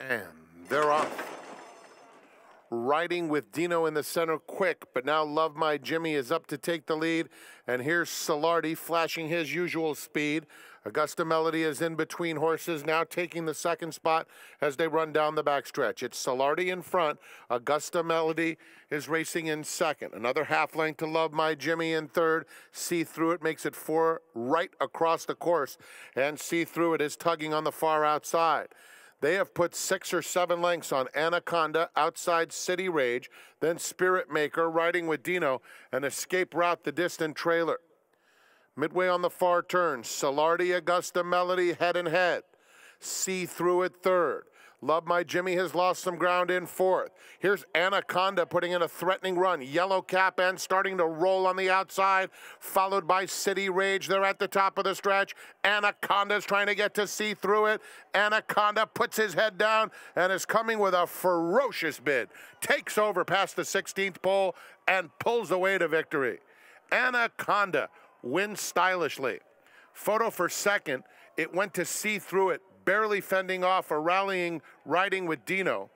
And they're off. Riding with Dino in the center quick, but now Love My Jimmy is up to take the lead. And here's Salardi flashing his usual speed. Augusta Melody is in between horses, now taking the second spot as they run down the backstretch. It's Salardi in front. Augusta Melody is racing in second. Another half length to Love My Jimmy in third. See Through It makes it four right across the course. And See Through It is tugging on the far outside. They have put six or seven lengths on Anaconda, outside City Rage, then Spirit Maker, riding with Dino, and Escape Route the distant trailer. Midway on the far turn, Salardi, Augusta Melody, head and head. See Through It third. Love My Jimmy has lost some ground in fourth. Here's Anaconda putting in a threatening run. Yellow Cap and starting to roll on the outside, followed by City Rage. They're at the top of the stretch. Anaconda's trying to get to See Through It. Anaconda puts his head down and is coming with a ferocious bid. Takes over past the 16th pole and pulls away to victory. Anaconda wins stylishly. Photo for second. It went to See Through It barely fending off a rallying riding with Dino.